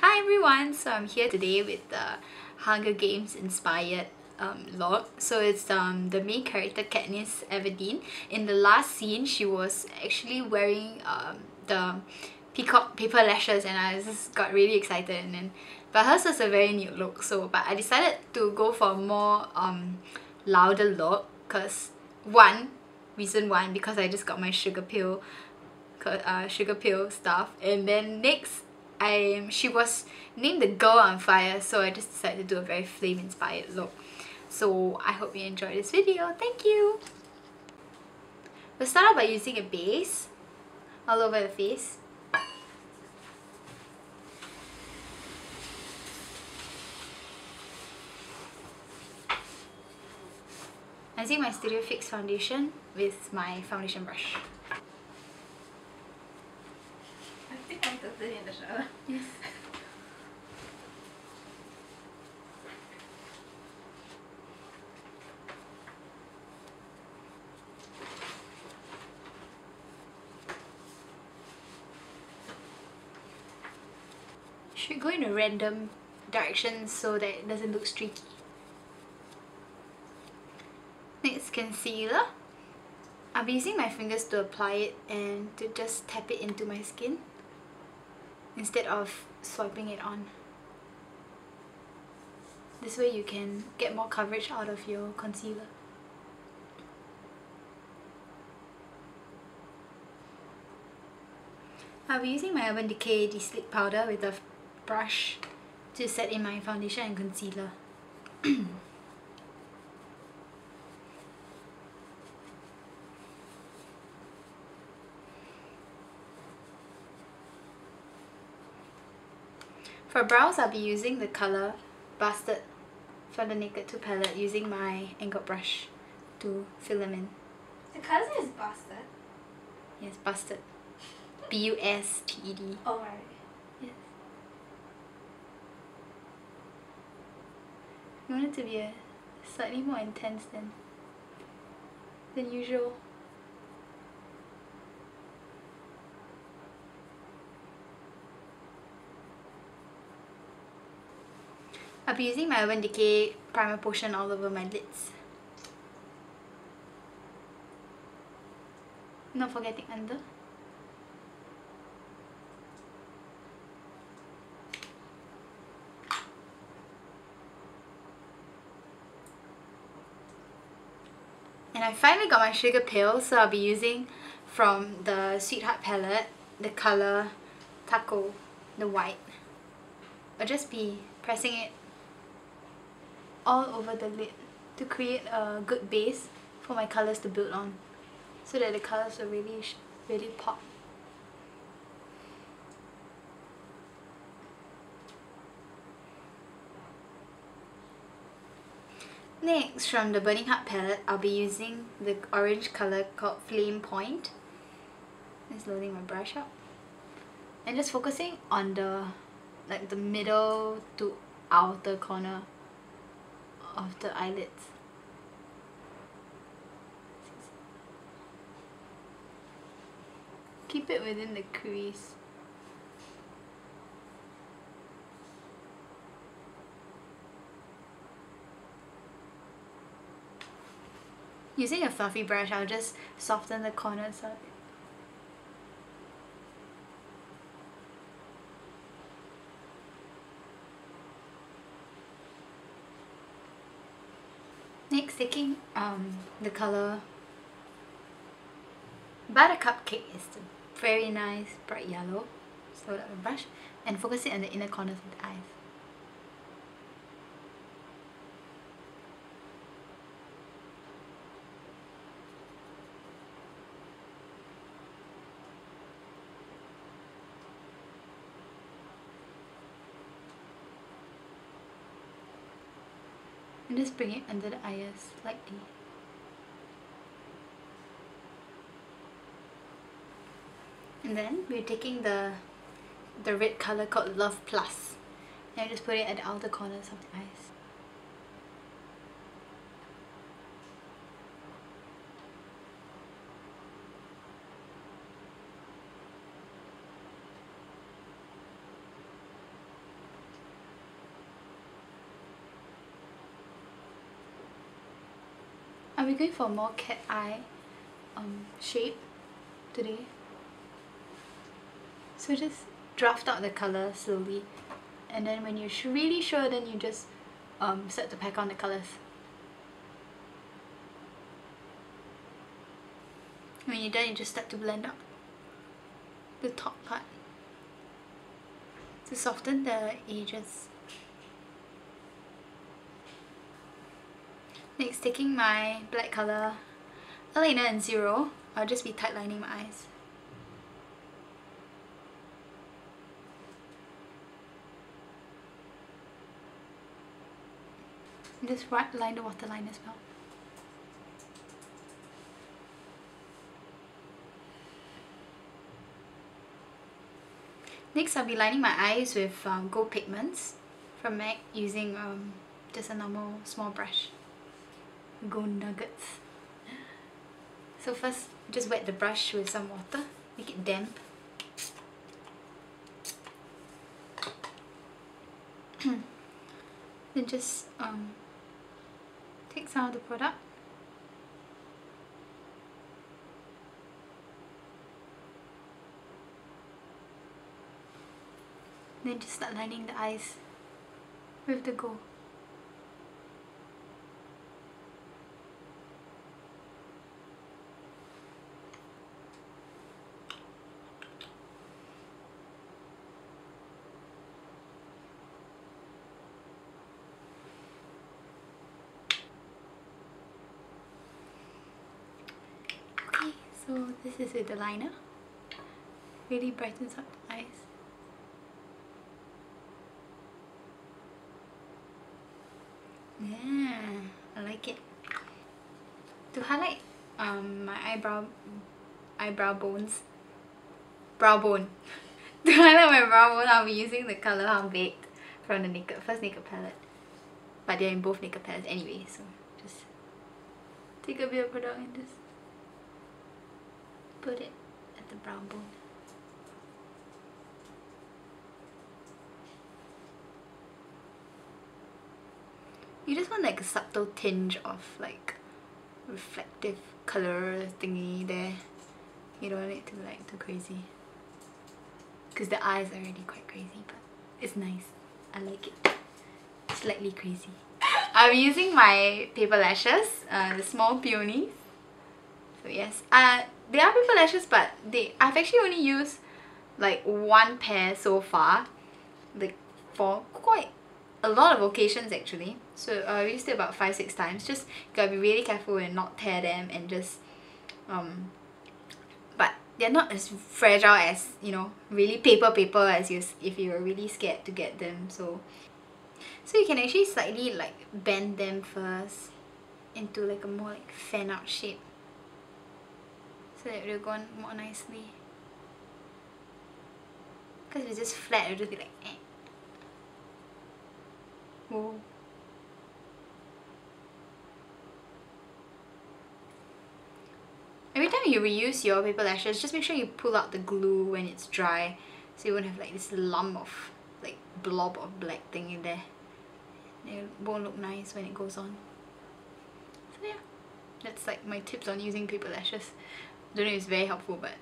Hi everyone! So I'm here today with the Hunger Games inspired um, look. So it's um, the main character Katniss Everdeen. In the last scene, she was actually wearing um, the peacock paper lashes and I just got really excited and then but hers was a very new look so but I decided to go for a more um, louder look because one reason one because I just got my Sugarpill uh, Sugarpill stuff and then next I she was named the girl on fire so I just decided to do a very flame inspired look so I hope you enjoyed this video thank you we'll start off by using a base all over the face I'm using my Studio Fix foundation with my foundation brush. Yes. Should go in a random direction so that it doesn't look streaky. Next concealer. I'll be using my fingers to apply it and to just tap it into my skin instead of swiping it on. This way you can get more coverage out of your concealer. I'll be using my Urban Decay De-Slick Powder with a brush to set in my foundation and concealer. For brows, I'll be using the colour Busted from the Naked 2 palette using my angled brush to fill them in. The colour is Busted? Yes, Busted. B-U-S-T-E-D. Oh, right. Yes. I want it to be a slightly more intense than, than usual. I'll be using my Urban Decay primer potion all over my lids. Not forgetting under. And I finally got my Sugarpill so I'll be using from the Sweetheart palette the colour Tako, the white. I'll just be pressing it all over the lid to create a good base for my colours to build on so that the colours will really really pop Next, from the Burning Heart palette, I'll be using the orange colour called Flame Point. Just loading my brush up. And just focusing on the like the middle to outer corner of the eyelids. Keep it within the crease. Using a fluffy brush, I'll just soften the corners of it. Next, taking um, the colour Buttercup Cake is very nice bright yellow. So brush and focus it on the inner corners of the eyes. and just bring it under the eyes slightly. And then we're taking the the red color called Love Plus. And I just put it at the outer corners of the eyes. Going for more cat eye um, shape today. So just draft out the colour slowly and then when you're really sure then you just um, start to pack on the colours. When you're done you just start to blend out the top part to soften the edges. Next, taking my black colour eyeliner and zero, I'll just be tight lining my eyes. And just right line the waterline as well. Next, I'll be lining my eyes with um, gold pigments from MAC using um, just a normal small brush. Gold nuggets. So first, just wet the brush with some water, make it damp. then just um, take some of the product then just start lining the eyes with the gold Okay, so this is the liner. Really brightens up the eyes. Yeah, I like it. To highlight um my eyebrow eyebrow bones brow bone. to highlight my brow bone I'll be using the colour Half Baked from the Naked first Naked palette. But they're in both Naked palettes anyway, so just take a bit of product and just put it at the brow bone. You just want like a subtle tinge of like reflective colour thingy there. You don't want it to be like too crazy. Because the eyes are already quite crazy but it's nice. I like it. Slightly crazy. I'm using my paper lashes, uh, the small peonies. So yes, uh, they are paper lashes but they I've actually only used like one pair so far. Like for quite a lot of occasions actually. So uh, I used it about 5-6 times. Just gotta be really careful and not tear them and just um but they're not as fragile as you know really paper paper as you if you're really scared to get them so so you can actually slightly like bend them first into like a more like fan out shape so that it'll go on more nicely because if it's just flat it'll just be like eh. Whoa. Every time you reuse your paper lashes, just make sure you pull out the glue when it's dry so you won't have like this lump of like blob of black thing in there. It won't look nice when it goes on. So yeah, that's like my tips on using paper lashes. Don't know if it's very helpful but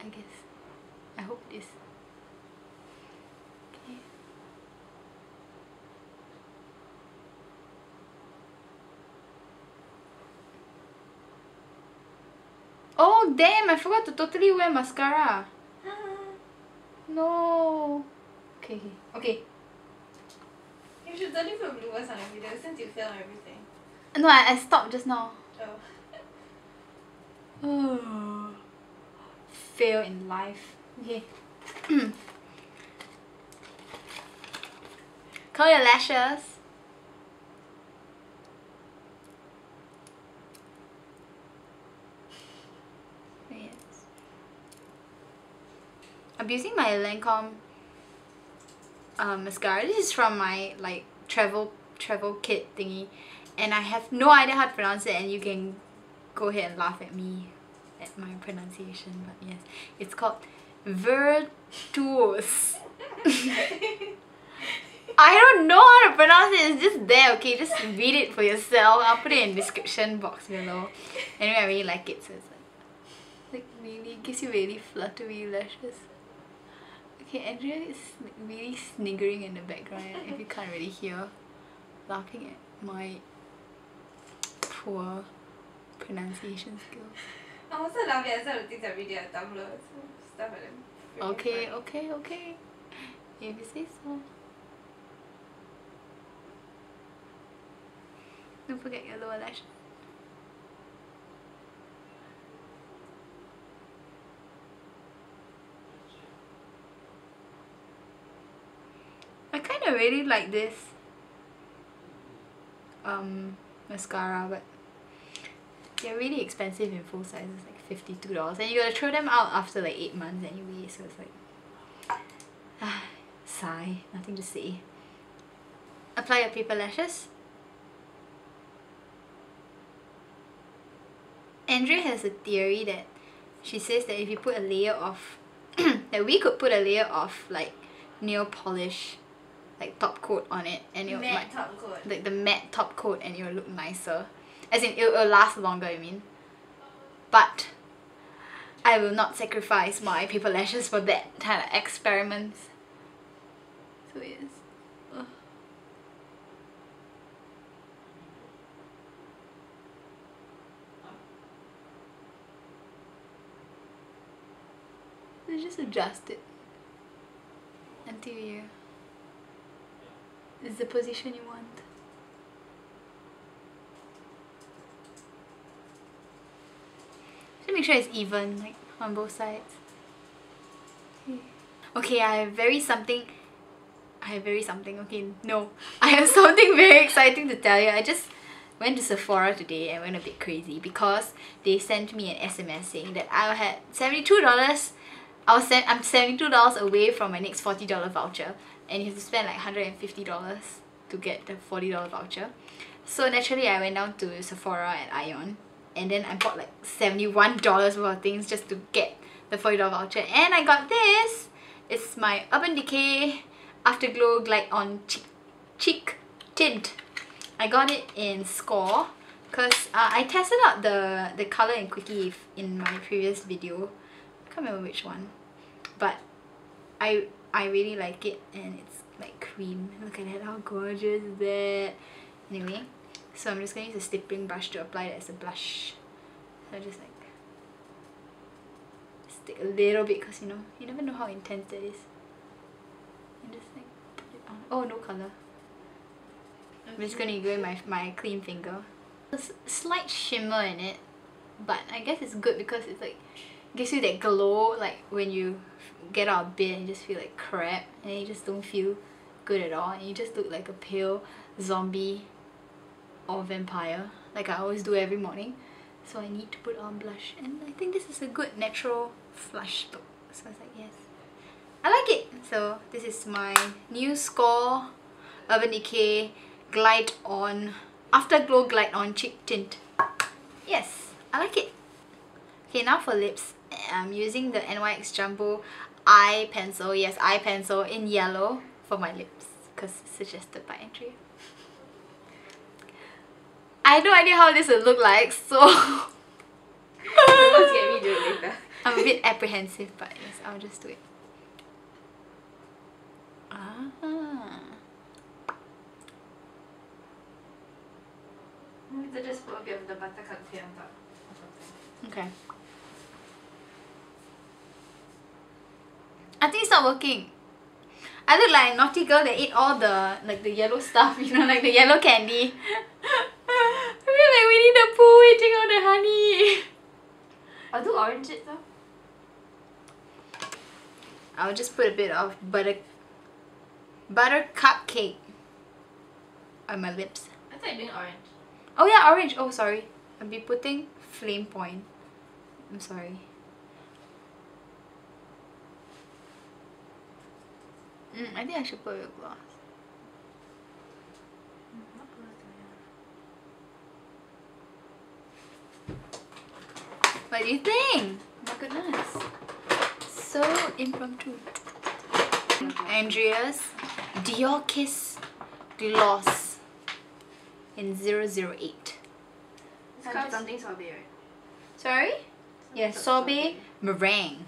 I guess I hope it is. Okay. Oh damn, I forgot to totally wear mascara. No. Okay, okay. Okay. You should totally put bloopers on the video since you film everything. No, I, I stopped just now. Fail in life. Okay. Curl your lashes. I'm using my Lancome um, mascara. This is from my like travel travel kit thingy, and I have no idea how to pronounce it. And you can go ahead and laugh at me at my pronunciation. But yes, it's called virtuos I don't know how to pronounce it. It's just there, okay? Just read it for yourself. I'll put it in description box below. Anyway, I really like it. So it's like, like really gives you really fluttery lashes. Okay, Andrea is really sniggering in the background if you can't really hear. Laughing at my poor pronunciation skills. I'm also laughing at some of the things I read on Tumblr. So stuff like that. Okay, okay, okay. If you say so. Don't forget your lower lash. I kind of really like this um mascara, but they're really expensive in full size. It's like fifty-two dollars, and you gotta throw them out after like eight months anyway. So it's like, sigh, nothing to say. Apply your paper lashes. Andrea has a theory that she says that if you put a layer of that we could put a layer of like nail polish like top coat on it and it might Matte top coat. like the matte top coat and it will look nicer as in it will last longer I mean? But I will not sacrifice my paper lashes for that kind of experiments. So yes. Just adjust it. Until you is the position you want. Just make sure it's even, like on both sides. Okay. Okay, I have very something. I have very something. Okay, no, I have something very exciting to tell you. I just went to Sephora today and went a bit crazy because they sent me an SMS saying that I had seventy two dollars. I was sent, I'm seventy two dollars away from my next forty dollar voucher, and you have to spend like hundred and fifty dollars to get the forty dollar voucher. So naturally, I went down to Sephora at Ion, and then I bought like seventy one dollars worth of things just to get the forty dollar voucher, and I got this. It's my Urban Decay Afterglow Glide On Cheek Cheek Tint. I got it in Score because uh, I tested out the the color in Quickie in my previous video. I can't remember which one, but I I really like it and it's like cream. Look at that, how gorgeous is that? Anyway, so I'm just gonna use a stippling brush to apply that as a blush. So I just like stick a little bit because you know you never know how intense that is. And just like put it on. Oh, no color. I'm just gonna go with my my clean finger. There's a slight shimmer in it, but I guess it's good because it's like gives you that glow like when you get out of bed and you just feel like crap and you just don't feel good at all and you just look like a pale zombie or vampire like I always do every morning. So I need to put on blush and I think this is a good natural flush. So I was like yes. I like it. So this is my new score Urban Decay Glide On Afterglow Glide On Cheek Tint. Yes, I like it. Okay, now for lips. I'm using the NYX Jumbo eye pencil. Yes, eye pencil in yellow for my lips because suggested by Andrea. I have no idea how this will look like, so Let's get me do it later. I'm a bit apprehensive, but yes, I'll just do it. Ah. Maybe just put a bit of the buttercup tea on top or something. Okay. I think it's not working. I look like a naughty girl that ate all the like the yellow stuff, you know, like the yellow candy. I feel like Winnie the Pooh eating all the honey. I'll do orange it though. I'll just put a bit of butter butter cupcake on my lips. I thought you doing orange. Oh yeah, orange. Oh sorry. I'll be putting flame point. I'm sorry. Mm, I think I should put lip gloss. What do you think? My goodness. So impromptu. Andrea's Dior Kiss Gloss in 008. It's called something sorbet, right? Sorry? Yes, sorbet meringue.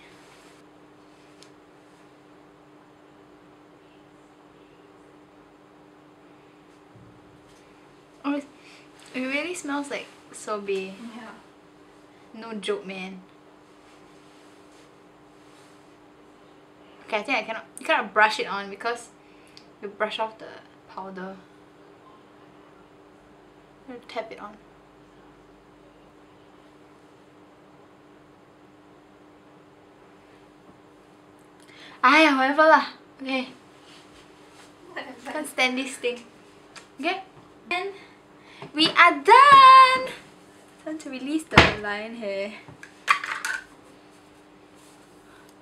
Oh, it it really smells like sorbet. Yeah. No joke, man. Okay, I think I cannot. You cannot brush it on because you brush off the powder. You tap it on. !aiya! whatever lah. Okay, can't stand this thing. Okay, and we are done. Time to release the lion hair.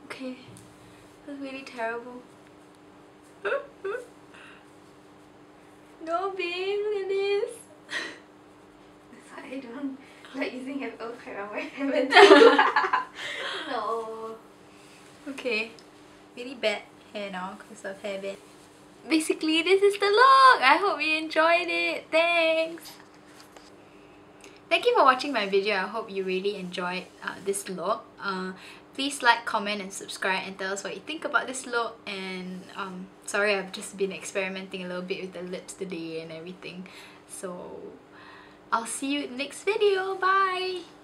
Okay, that's really terrible. no, babe, look at this. That's why I don't like using an old hair on my hair. no. Okay, really bad hair now because of hairband. Basically, this is the look. I hope you enjoyed it. Thanks. Thank you for watching my video. I hope you really enjoyed uh, this look. Uh, please like, comment and subscribe and tell us what you think about this look. And um, sorry, I've just been experimenting a little bit with the lips today and everything. So I'll see you in the next video. Bye!